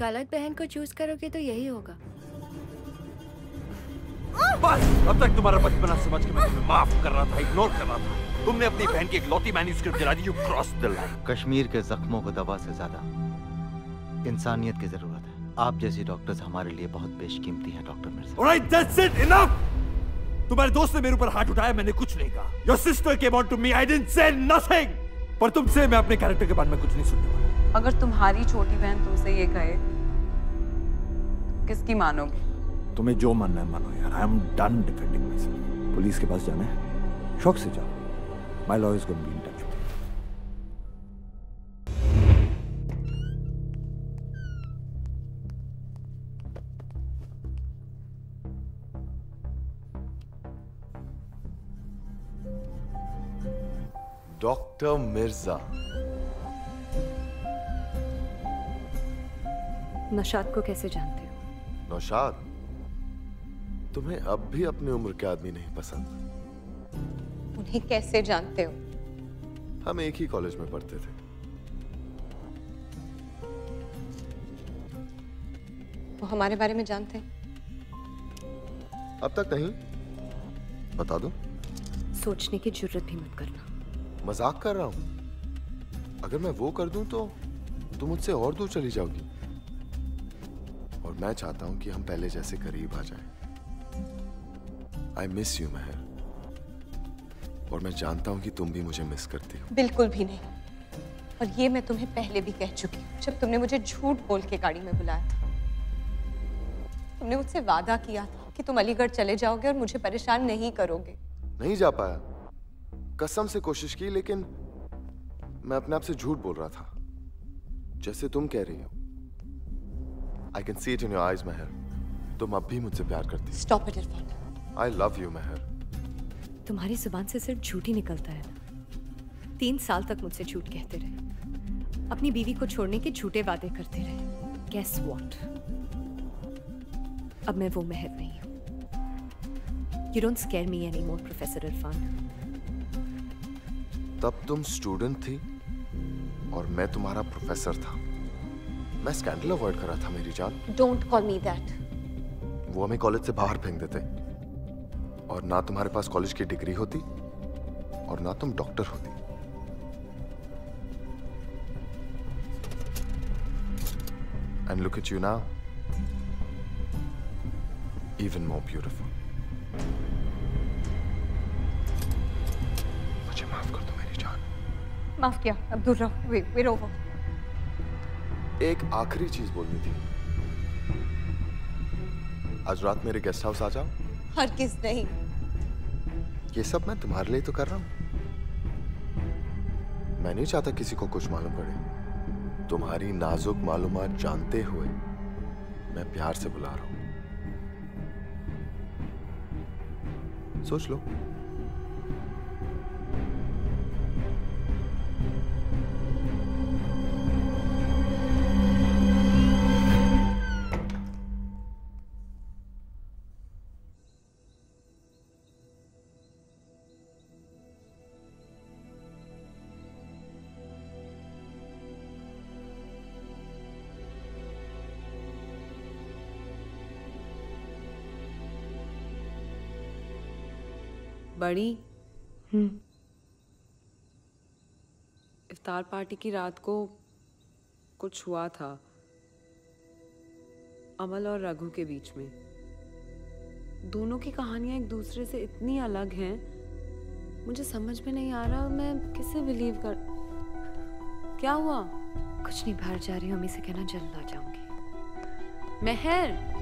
गलत बहन को चूज़ करोगे तो यही होगा। बस अब तक तुम्हारा बचपना समझ के मैं तुम्हें माफ़ कर रहा था इग्नोर कर रहा था। तुमने अपनी बहन की इकलौती मैन्युस्क्रिप्ट जला दी you cross the line Kashmir के जख्मों को दवा से ज़्यादा इंसानियत की ज़रूरत है। आप जैसी डॉक्टर्स हमारे लिए बहुत बेशकीमती हैं doctor Mirza. Alright, that's it, enough! तुम्हारे दोस्त ने मेरे ऊपर हाथ उठाया मैंने कुछ नहीं कहा। Your sister came on to me, I didn't say nothing! पर तुमसे मैं अपने कैरेक्टर के बारे में कुछ नहीं सुनने वाला। अगर तुम्हारी छोटी बहन तुमसे ये कहे किसकी मानोगे? तुम्हें जो मानना है मानो यार। I am done defending myself police के पास जाना है। शौक से जाओ। My law is going be in touch doctor Mirza Nashad को कैसे जानते? हो नौशाद तुम्हें अब भी अपनी उम्र के आदमी नहीं पसंद। उन्हें कैसे जानते हो? हम एक ही कॉलेज में पढ़ते थे। वो हमारे बारे में जानते हैं। अब तक नहीं? बता दो। सोचने की ज़रूरत भी मत करना। मज़ाक कर रहा हूँ। अगर मैं वो कर दूँ तो तुम मुझसे और दूर चली जाओगी। मैं चाहता हूँ कि हम पहले जैसे करीब आ जाएँ। आई मिस यू महर और मैं जानता हूँ कि तुम भी मुझे मिस करती हो। बिल्कुल भी नहीं। और ये मैं तुम्हें पहले भी कह चुकी हूँ जब तुमने मुझे झूठ बोल के गाड़ी में बुलाया था। तुमने मुझसे वादा किया था कि तुम अलीगढ़ चले जाओगे और मुझे परेशान नहीं करोगे। नहीं जा पाया। कसम से कोशिश की लेकिन मैं अपने आप से झूठ बोल रहा था जैसे तुम कह रही हो। I can see it in your eyes Mehar तुम अब भी मुझसे प्यार करती stop it Irfan I love you Mehar तुम्हारी ज़ुबान से सिर्फ़ झूठ ही निकलता है ना। तीन साल तक मुझसे झूठ कहते रहे। अपनी बीवी को छोड़ने के झूठे वादे करते रहे। गेस वॉट अब मैं वो महर नहीं हूँ। Don't scare me anymore professor Irfan तब तुम स्टूडेंट थी और मैं तुम्हारा प्रोफेसर था। मैं स्कैंडल अवॉइड कर रहा था मेरी जान। डोंट कॉल मी दैट वो हमें कॉलेज से बाहर फेंक देते। और ना तुम्हारे पास कॉलेज की डिग्री होती और ना तुम डॉक्टर होती। And look at you now even more beautiful. मुझे माफ़ कर दो मेरी जान। माफ़ किया अब दूर रहो। वे वे ओवर एक आखिरी चीज़ बोलनी थी। आज रात मेरे गेस्ट हाउस आ जाओ। हर किस नहीं? ये सब मैं तुम्हारे लिए तो कर रहा हूँ। मैं नहीं चाहता किसी को कुछ मालूम पड़े। तुम्हारी नाजुक मालूम जानते हुए मैं प्यार से बुला रहा हूँ। सोच लो। बड़ी। हम्म। इफ्तार पार्टी की रात को कुछ हुआ था अमल और रघु के बीच में। दोनों की कहानियाँ एक दूसरे से इतनी अलग हैं मुझे समझ में नहीं आ रहा मैं किसे बिलीव कर क्या हुआ? कुछ नहीं बाहर जा रही हूँ अम्मी से कहना जल्द आ जाऊँगी। मेहर!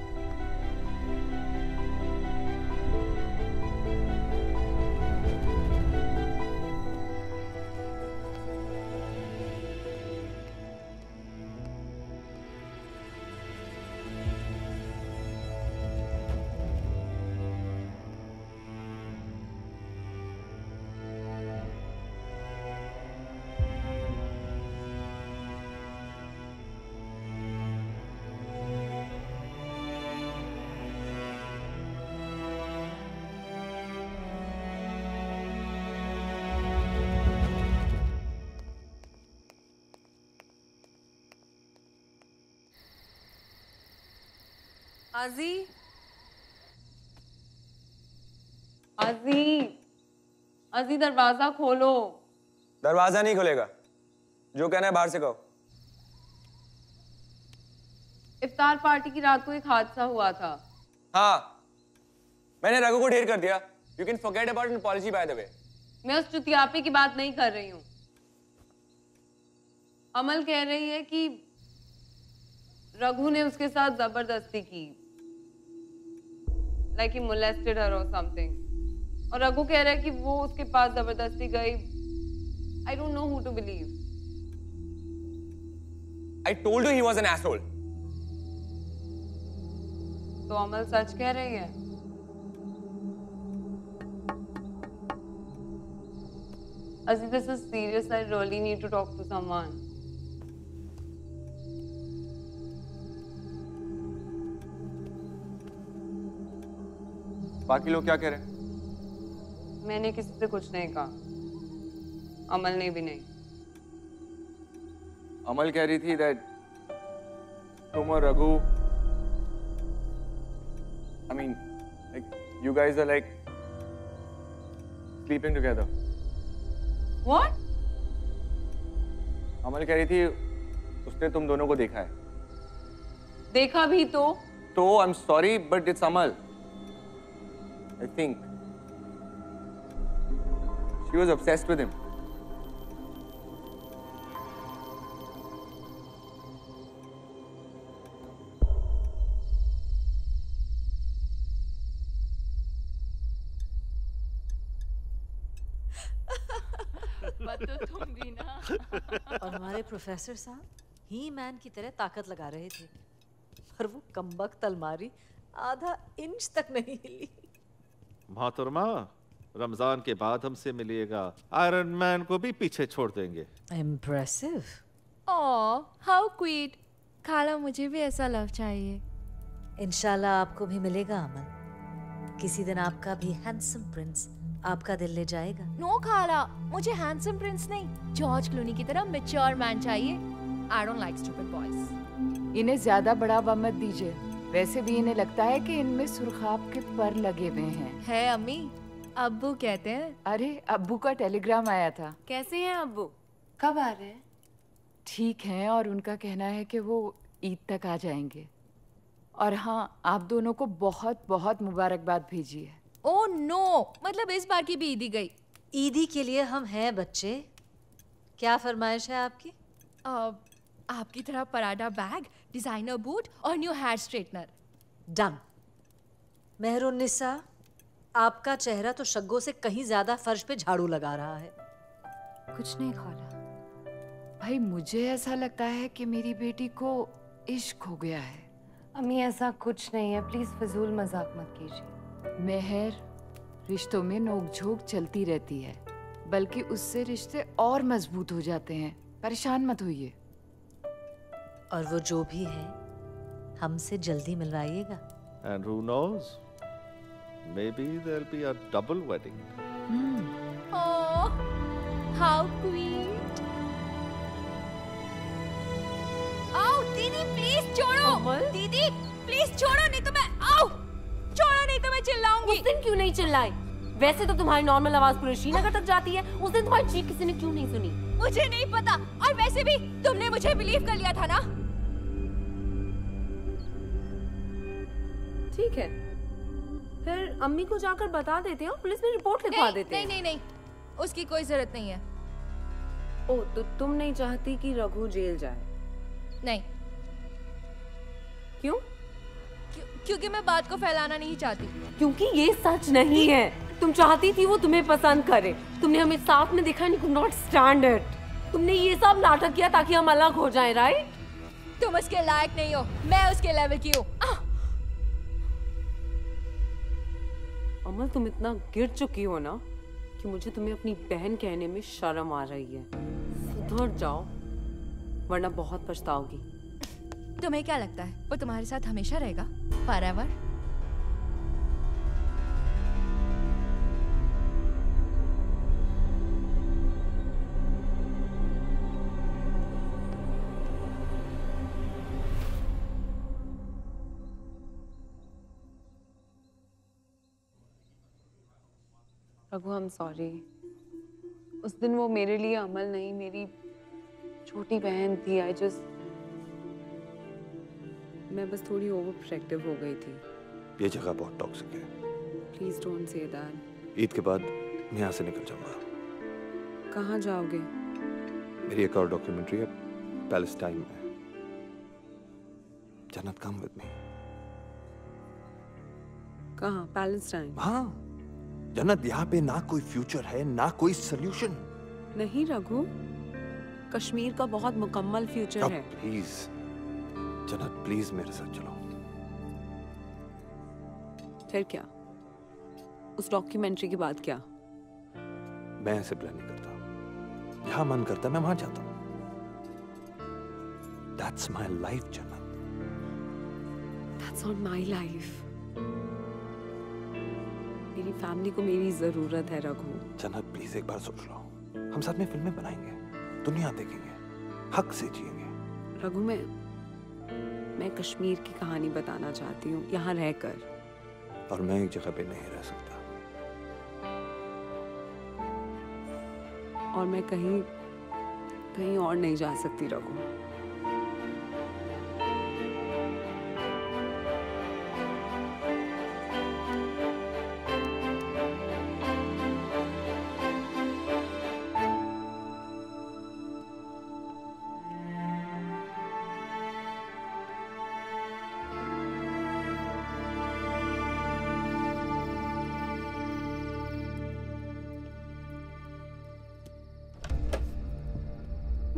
आजी? आजी आजी दरवाज़ा खोलो। दरवाज़ा नहीं खुलेगा। जो कहना है बाहर से कहो। इफ्तार पार्टी की रात को एक हादसा हुआ था। हाँ मैंने रघु को ढेर कर दिया। You can forget about an policy by the way मैं उस चुतियापे की बात नहीं कर रही हूँ। अमल कह रही है कि रघु ने उसके साथ ज़बरदस्ती की। लाइक ही मोलेस्टेड हर और समथिंग और रघु कह रहा है कि वो उसके पास ज़बरदस्ती गई। I don't know who to believe I told you he was an asshole तो अमल सच कह रही है? Aziz, this is serious. I really need to talk to someone. बाकी लोग क्या कह रहे हैं? मैंने किसी से कुछ नहीं कहा। अमल ने भी नहीं। अमल कह रही थी दैट तुम और Raghu I mean like you guys are like sleeping together What? Amal कह रही थी उसने तुम दोनों को देखा है। देखा भी तो। तो I am sorry but it's Amal I think she was obsessed with him. और हमारे प्रोफेसर साहब ही मैन की तरह ताकत लगा रहे थे। पर वो कम्बक तलमारी आधा इंच तक नहीं हिली। मोहतरमा रमज़ान के बाद हमसे मिलिएगा। आयरन मैन को भी पीछे छोड़ देंगे। इम्प्रेसिव ओह हाउ क्वीट खाला मुझे भी ऐसा लव चाहिए। इंशाल्लाह आपको भी मिलेगा अमन। किसी दिन आपका भी हैंडसम प्रिंस आपका दिल ले जाएगा। नो खाला मुझे हैंडसम प्रिंस नहीं। जॉर्ज क्लूनी की तरह मैच्योर मैन चाहिए। I don't like stupid boys इन्हें ज़्यादा बढ़ावा मत दीजिए। वैसे भी इन्हें लगता है कि इनमें सुरखाब के पर लगे हुए हैं। है अम्मी अब्बू कहते हैं। अरे अब्बू का टेलीग्राम आया था। कैसे हैं अब्बू? कब आ रहे हैं? ठीक हैं और उनका कहना है कि वो ईद तक आ जाएँगे। और हाँ आप दोनों को बहुत बहुत मुबारकबाद भेजिए। Oh no! मतलब इस बार की भी ईदी गई। ईदी के लिए हम हैं बच्चे। क्या फरमाइश है आपकी? अ, आपकी तरह पराठा बैग डिज़ाइनर बूट और new hair straightener done Mehrunnisa आपका चेहरा तो शग्गों से कहीं ज़्यादा फर्श पे झाड़ू लगा रहा है। कुछ नहीं खाला। भाई मुझे ऐसा लगता है कि मेरी बेटी को इश्क हो गया है। अम्मी ऐसा कुछ नहीं है। प्लीज़ फजूल मज़ाक मत कीजिए। मेहर रिश्तों में नोकझोंक चलती रहती है बल्कि उससे रिश्ते और मज़बूत हो जाते हैं। परेशान मत होइए। और वो जो भी है हमसे जल्दी मिलवाइएगा। And who knows? Maybe there'll be a double wedding. Oh how cute आओ दीदी प्लीज़ छोड़ो। दीदी प्लीज़ छोड़ो नहीं तो मैं आओ। छोड़ो नहीं तो मैं चिल्लाऊँगी। उस दिन क्यों नहीं चिल्लाए? वैसे तो तुम्हारी नॉर्मल आवाज़ पूरे श्रीनगर तक जाती है। उस दिन तुम्हारी चीख किसी ने क्यों नहीं सुनी? मुझे नहीं पता और वैसे भी तुमने मुझे बिलीव कर लिया था ना? ठीक है। फिर अम्मी को जाकर बता देते हैं और पुलिस में रिपोर्ट लिखवा नहीं देते नहीं हैं। नहीं नहीं उसकी कोई ज़रूरत नहीं है। ओ तो तुम नहीं चाहती कि रघु जेल जाए? नहीं। क्यों? क्यों, क्योंकि मैं बात को फैलाना नहीं चाहती। क्योंकि ये सच नहीं है। तुम चाहती थी वो तुम्हें पसंद करे। तुमने हमें साथ में देखा नहीं नॉट स्टैंडर्ड तुमने ये सब नाटक किया ताकि हम अलग हो जाएँ राइट तुम उसके लायक नहीं हो। मैं उसके लेवल की हूँ। अमल तुम इतना गिर चुकी हो ना कि मुझे तुम्हें अपनी बहन कहने में शर्म आ रही है। सुधर जाओ, वरना बहुत पछताओगी। तुम्हें क्या लगता है, वो तुम्हारे साथ हमेशा रहेगा? फॉरएवर रघु हम सॉरी उस दिन वो मेरे लिए अमल नहीं मेरी छोटी बहन थी। आई जस्ट मैं बस थोड़ी ओवर प्रोटेक्टिव हो गई थी। ये जगह बहुत टॉक्सिक है। Please don't say that Eid के बाद मैं यहाँ से निकल जाऊँगा। कहाँ जाओगे? मेरी एक और डॉक्यूमेंट्री है पैलेस्टाइन में। जन्नत कम विद मी कहाँ? पैलेस्टाइन हाँ। जन्नत यहाँ पे ना कोई फ्यूचर है ना कोई सोल्यूशन नहीं रघु। कश्मीर का बहुत मुकम्मल फ्यूचर है। प्लीज़ जन्नत प्लीज़ मेरे साथ चलो। फिर क्या? उस डॉक्यूमेंट्री के बाद क्या? मैं ऐसे प्लान नहीं करता। जहाँ मन करता मैं वहाँ जाता हूँ। That's my life Jannat that's not my life मेरी फैमिली को मेरी ज़रूरत है रघु। जन्नत प्लीज़ एक बार सोच लो। हम साथ में फ़िल्में बनाएँगे दुनिया देखेंगे हक से जिएँगे। रघु मैं मैं कश्मीर की कहानी बताना चाहती हूँ। यहाँ रहकर। और मैं एक जगह पे नहीं रह सकता। और मैं कहीं कहीं और नहीं जा सकती रघु।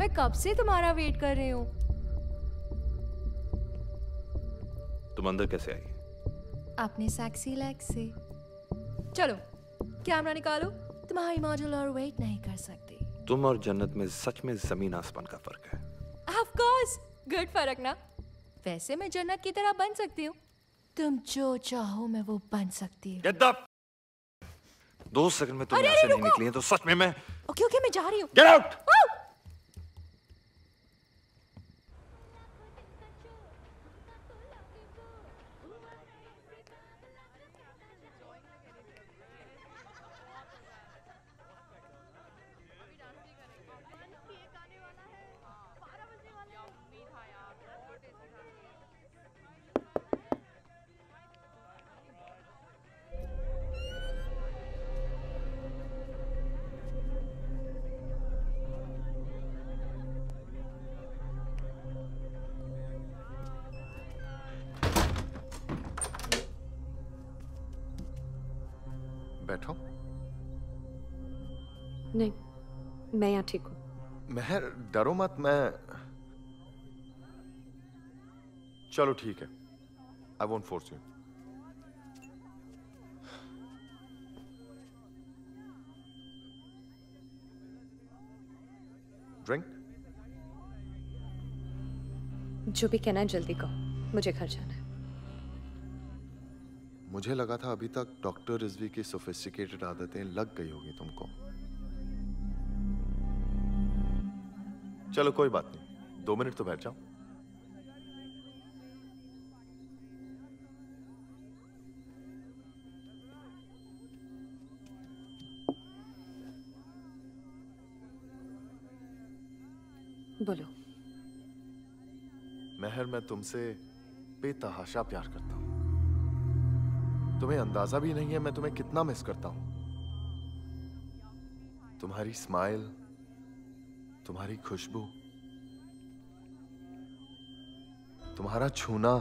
मैं कब से तुम्हारा वेट कर रही हूँ? तुम अंदर कैसे आई? अपने सेक्सी लेग से। चलो कैमरा निकालो। तुम्हारी मॉडल और वेट नहीं कर सकती। तुम और जन्नत में सच में ज़मीन आसमान का फ़र्क है। ऑफ़ कोर्स गुड फ़र्क ना। वैसे मैं जन्नत की तरह बन सकती हूँ। तुम जो चाहो मैं वो बन सकती हूँ! दो सेकंड में तुम यहाँ से नहीं निकली तो सच में मैं ओके ओके मैं जा रही हूँ। Get out! बैठो। नहीं मैं यहाँ ठीक हूँ। मेहर डरो मत मैं चलो ठीक है। I won't force you drink जो भी कहना है जल्दी कहो। मुझे घर जाना है। मुझे लगा था अभी तक डॉक्टर रिजवी की सोफिस्टिकेटेड आदतें लग गई होगी तुमको। चलो कोई बात नहीं। दो मिनट तो बैठ जाओ। बोलो। मेहर मैं तुमसे बेतहाशा प्यार करता हूँ। तुम्हें अंदाज़ा भी नहीं है मैं तुम्हें कितना मिस करता हूँ। तुम्हारी स्माइल तुम्हारी खुशबू तुम्हारा छूना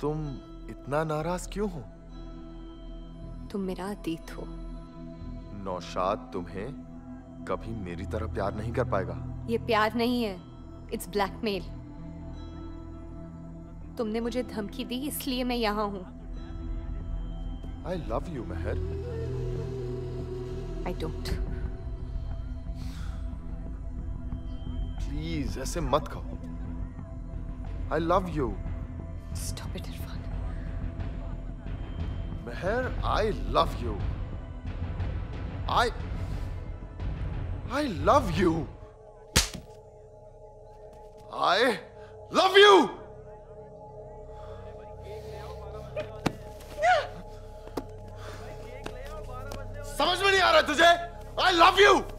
तुम इतना नाराज़ क्यों हो? तुम मेरा अतीत हो। नौशाद तुम्हें कभी मेरी तरह प्यार नहीं कर पाएगा। ये प्यार नहीं है इट्स ब्लैकमेल तुमने मुझे धमकी दी इसलिए मैं यहाँ हूँ। I love you Mehar I don't please ऐसे मत कहो। I love you stop it Irfan Mehar I love you I I love you I love you I love you!